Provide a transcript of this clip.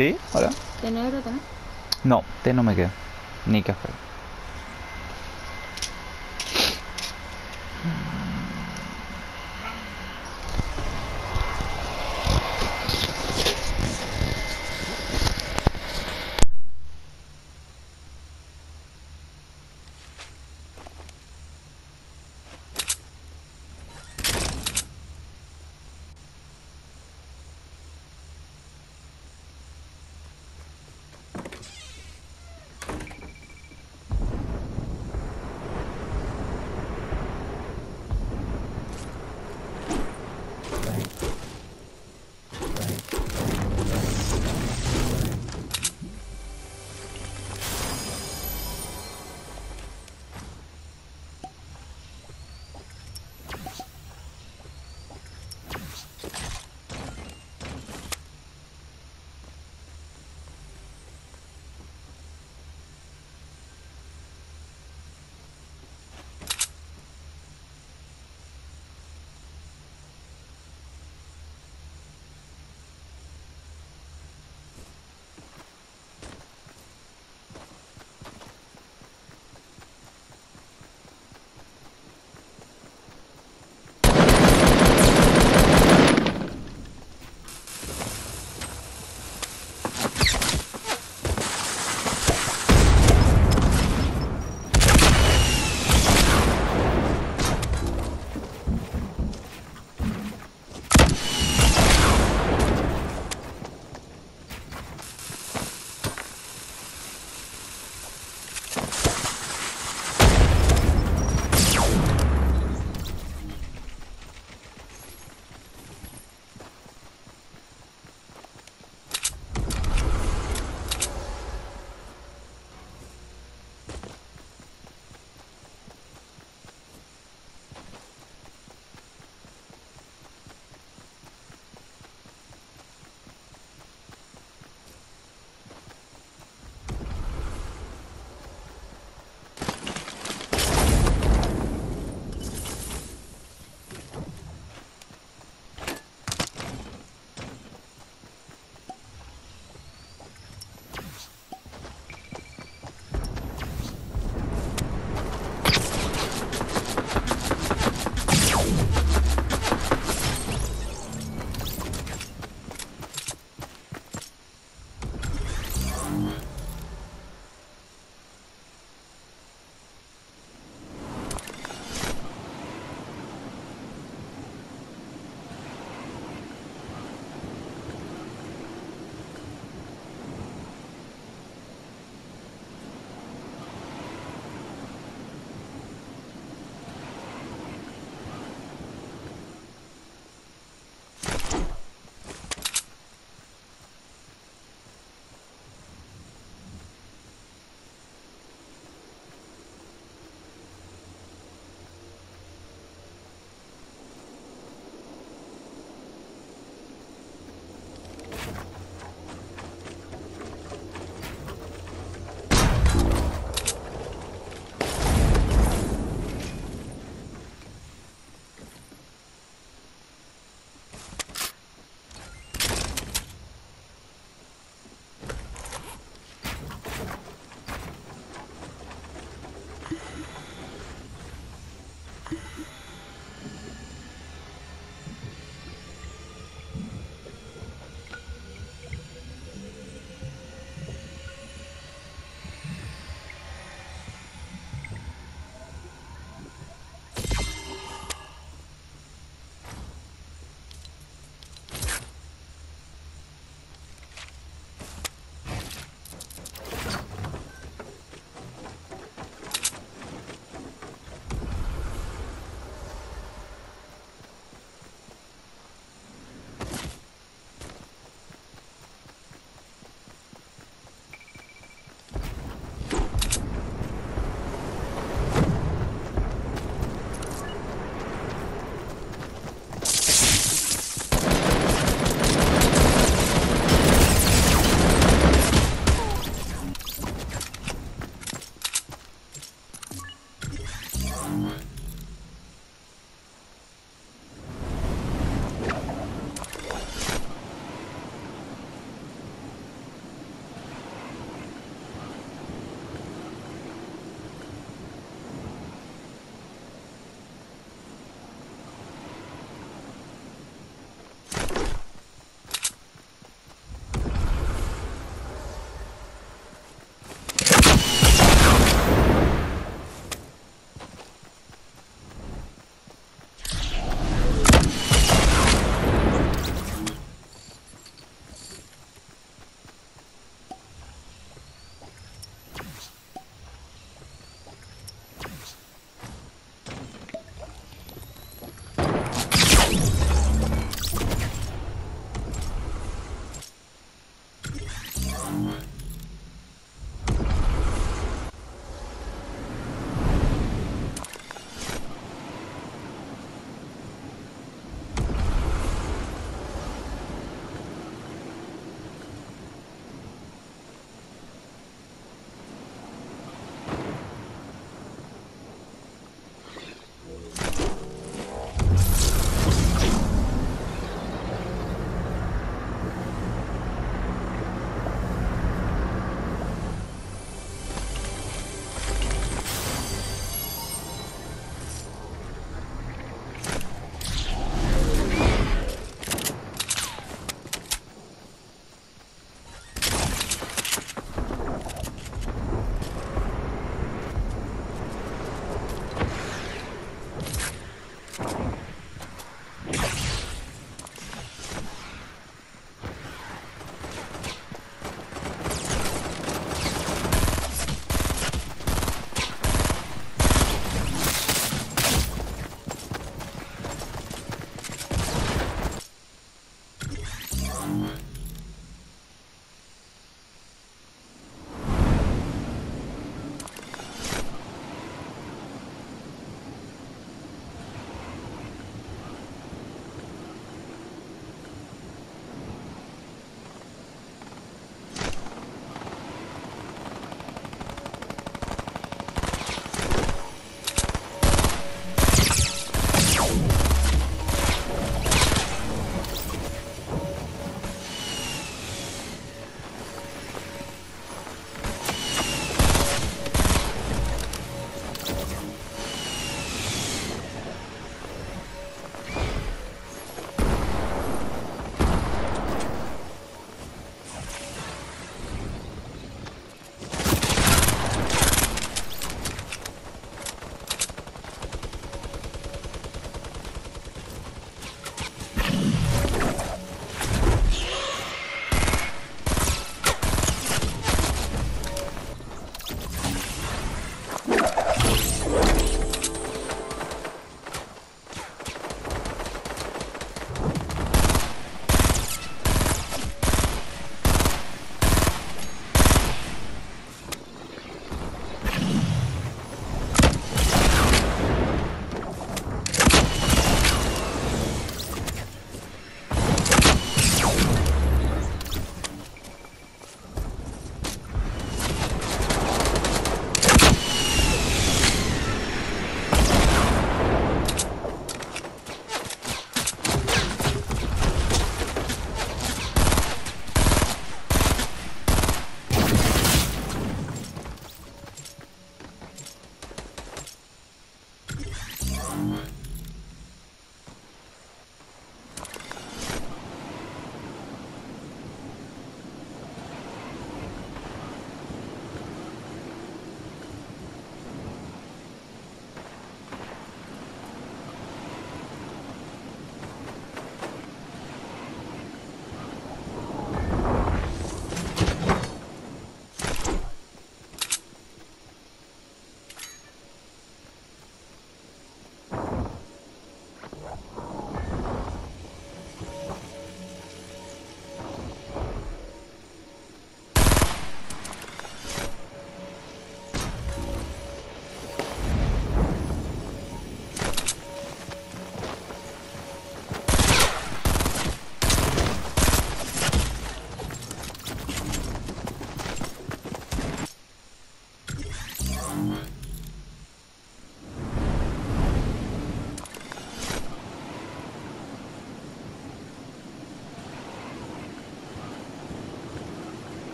¿Sí? ¿Hola? ¿De negro también? No, té no me queda. Ni café.